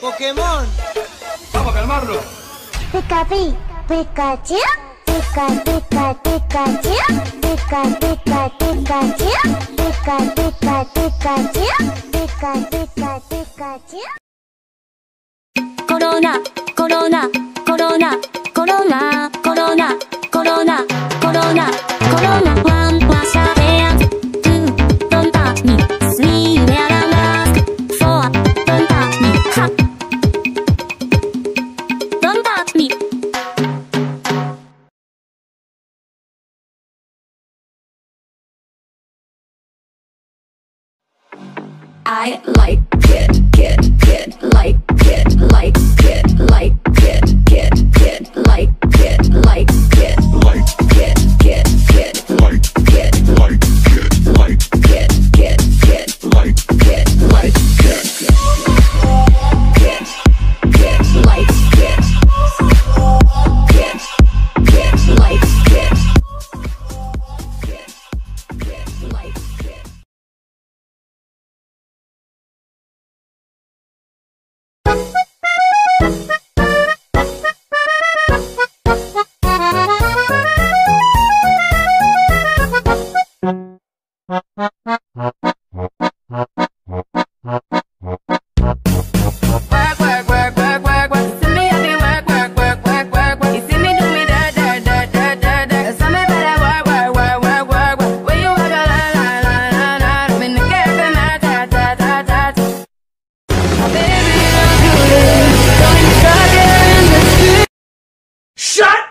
Pokémon. Vamos a calmarlo. Pikachu, Pikachu, Pika, Pika, Pikachu, Pika, Pika, Pikachu, Pika, Pika, Pikachu, Pika, Pika, Pikachu. コロナ、コロナ、コロナ、コロナ、コロナ、コロナ、コロナ、コロナ、ワンワシャヘア、ツー、ドンタッチミ、スリー、ウェアラマスク、フォア、ドンタッチミ、ハッ、ドンタッチミ。I like it, kid. Shut